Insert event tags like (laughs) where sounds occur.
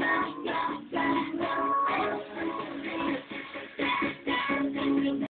now. (laughs)